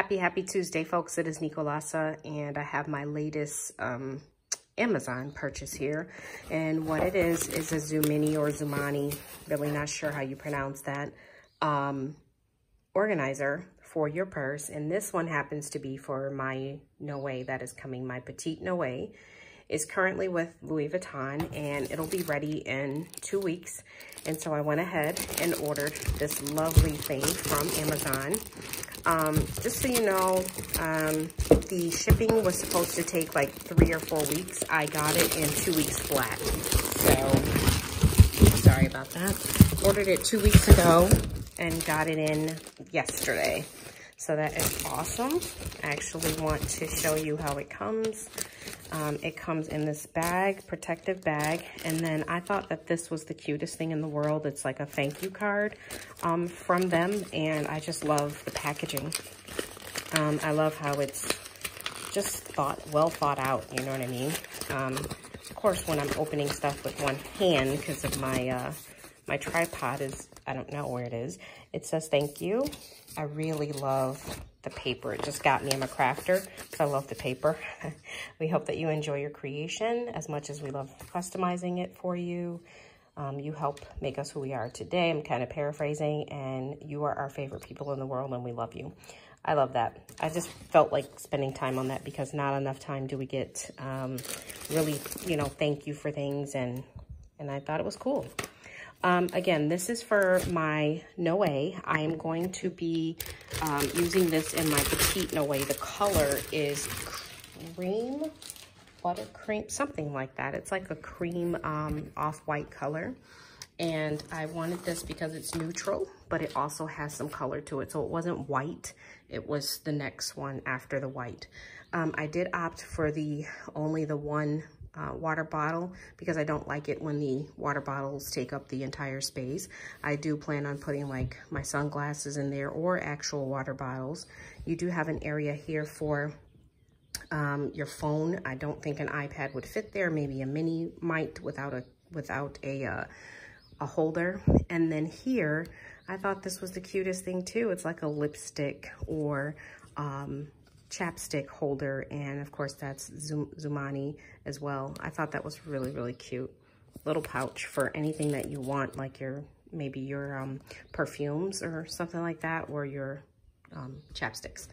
Happy, happy Tuesday, folks. It is Nicolasa, and I have my latest um, Amazon purchase here. And what it is, is a Zoomini or Zoomani, really not sure how you pronounce that, um, organizer for your purse. And this one happens to be for my Noe that is coming, my Petite Noe is currently with Louis Vuitton and it'll be ready in two weeks. And so I went ahead and ordered this lovely thing from Amazon. Um, just so you know, um, the shipping was supposed to take like three or four weeks. I got it in two weeks flat. So, sorry about that. Ordered it two weeks ago and got it in yesterday. So that is awesome. I actually want to show you how it comes. Um, it comes in this bag, protective bag. And then I thought that this was the cutest thing in the world. It's like a thank you card um, from them. And I just love the packaging. Um, I love how it's just thought, well thought out, you know what I mean? Um, of course, when I'm opening stuff with one hand because of my, uh, my tripod is, I don't know where it is. It says thank you. I really love the paper. It just got me. I'm a crafter, so I love the paper. we hope that you enjoy your creation as much as we love customizing it for you. Um, you help make us who we are today. I'm kind of paraphrasing, and you are our favorite people in the world, and we love you. I love that. I just felt like spending time on that because not enough time do we get um, really, you know, thank you for things, and, and I thought it was cool. Um, again, this is for my Noe. I am going to be um, using this in my Petite Noe. The color is cream, buttercream, something like that. It's like a cream um, off-white color. And I wanted this because it's neutral, but it also has some color to it. So it wasn't white. It was the next one after the white. Um, I did opt for the only the one uh, water bottle because I don't like it when the water bottles take up the entire space. I do plan on putting like my sunglasses in there or actual water bottles. You do have an area here for um, your phone. I don't think an iPad would fit there. Maybe a mini might without a without a uh, a holder. And then here, I thought this was the cutest thing too. It's like a lipstick or um, chapstick holder. And of course, that's Zoomoni as well. I thought that was really, really cute. Little pouch for anything that you want, like your maybe your um, perfumes or something like that, or your um, chapsticks.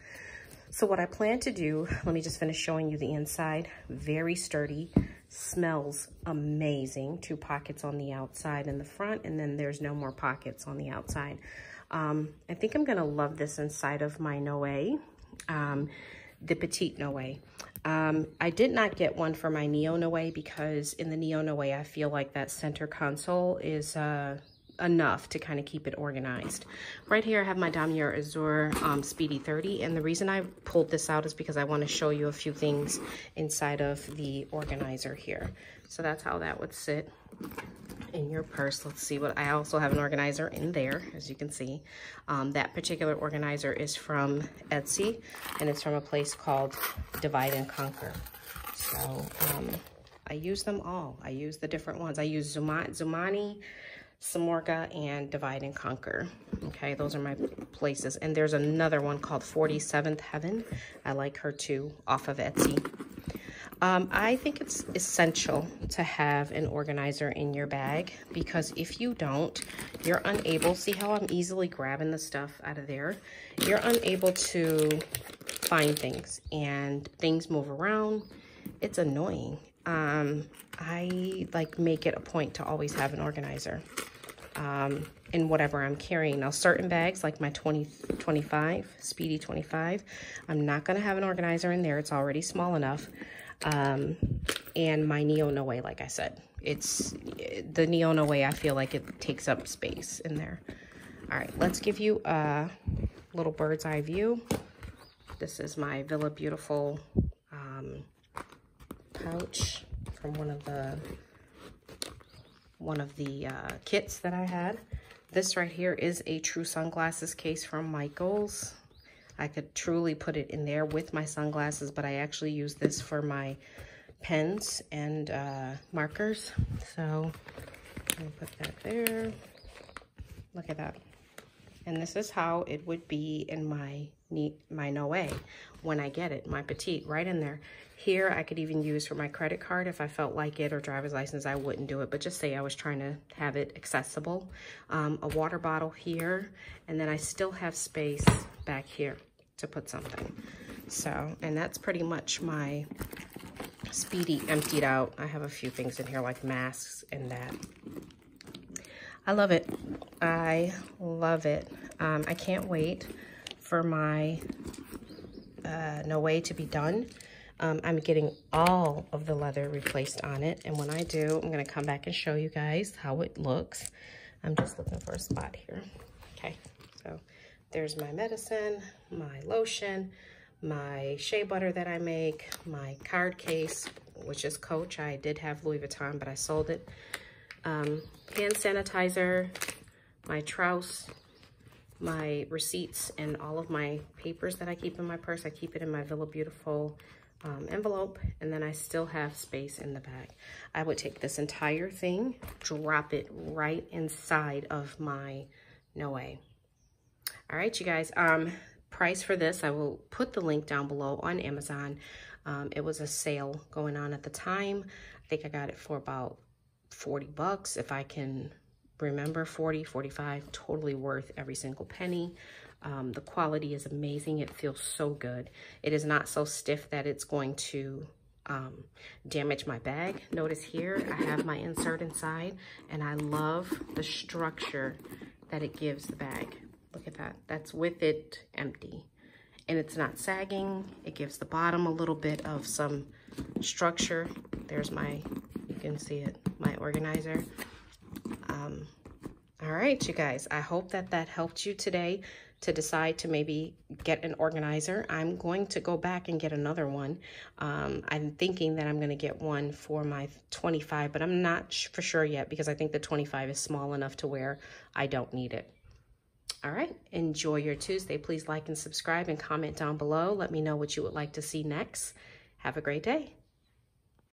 So what I plan to do, let me just finish showing you the inside. Very sturdy, smells amazing. Two pockets on the outside and the front, and then there's no more pockets on the outside. Um, I think I'm gonna love this inside of my Noe um, the Petite Noe. Um, I did not get one for my Neo Noe because in the Neo Noe, I feel like that center console is uh, enough to kind of keep it organized. Right here, I have my Damier Azur um, Speedy 30, and the reason I pulled this out is because I want to show you a few things inside of the organizer here. So that's how that would sit in your purse. Let's see what, I also have an organizer in there, as you can see. Um, that particular organizer is from Etsy, and it's from a place called Divide and Conquer. So um, I use them all. I use the different ones. I use Zoomoni, Samorga, and Divide and Conquer. Okay, those are my places. And there's another one called 47th Heaven. I like her too, off of Etsy. Um, I think it's essential to have an organizer in your bag because if you don't, you're unable, see how I'm easily grabbing the stuff out of there? You're unable to find things and things move around. It's annoying. Um, I like make it a point to always have an organizer um, in whatever I'm carrying. Now, certain bags, like my 20, 25, Speedy 25, I'm not going to have an organizer in there. It's already small enough. Um, and my Neo Noe, like I said, it's the Neo Noe, I feel like it takes up space in there. All right, let's give you a little bird's eye view. This is my Villa Beautiful um, pouch from one of the one of the uh, kits that I had. This right here is a true sunglasses case from Michaels. I could truly put it in there with my sunglasses, but I actually use this for my pens and uh, markers. So I'm gonna put that there. Look at that. And this is how it would be in my my Noe when I get it, my Petite, right in there. Here, I could even use for my credit card if I felt like it or driver's license, I wouldn't do it. But just say I was trying to have it accessible. Um, a water bottle here, and then I still have space back here to put something. So, and that's pretty much my Speedy emptied out. I have a few things in here like masks and that. I love it. I love it. Um, I can't wait for my uh, way to be done. Um, I'm getting all of the leather replaced on it. And when I do, I'm going to come back and show you guys how it looks. I'm just looking for a spot here. Okay, so there's my medicine, my lotion, my shea butter that I make, my card case, which is Coach. I did have Louis Vuitton, but I sold it. Um, hand sanitizer, my Trousse, my receipts, and all of my papers that I keep in my purse. I keep it in my Villa Beautiful um, envelope, and then I still have space in the bag. I would take this entire thing, drop it right inside of my Noe. All right, you guys. Um, price for this, I will put the link down below on Amazon. Um, it was a sale going on at the time. I think I got it for about 40 bucks. If I can remember 40, 45, totally worth every single penny. Um, the quality is amazing. It feels so good. It is not so stiff that it's going to um, damage my bag. Notice here, I have my insert inside and I love the structure that it gives the bag. Look at that. That's with it empty. And it's not sagging. It gives the bottom a little bit of some structure. There's my, you can see it, my organizer. Um, all right, you guys. I hope that that helped you today to decide to maybe get an organizer. I'm going to go back and get another one. Um, I'm thinking that I'm going to get one for my 25, but I'm not for sure yet because I think the 25 is small enough to where I don't need it. All right, enjoy your Tuesday. Please like and subscribe and comment down below. Let me know what you would like to see next. Have a great day.